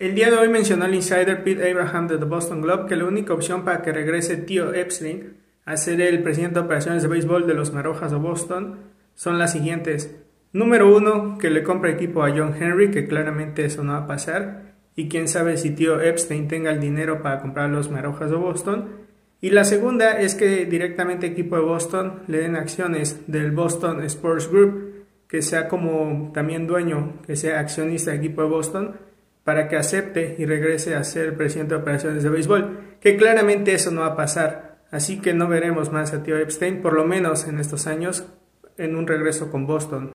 El día de hoy mencionó el insider Pete Abraham de The Boston Globe que la única opción para que regrese Tío Epstein a ser el presidente de operaciones de béisbol de los Marojas de Boston son las siguientes. Número uno, que le compre equipo a John Henry, que claramente eso no va a pasar, y quién sabe si tío Epstein tenga el dinero para comprar los Marojas de Boston. Y la segunda es que directamente equipo de Boston le den acciones del Boston Sports Group, que sea como también dueño, que sea accionista de equipo de Boston, para que acepte y regrese a ser presidente de operaciones de béisbol, que claramente eso no va a pasar, así que no veremos más a tío Epstein, por lo menos en estos años, en un regreso con Boston.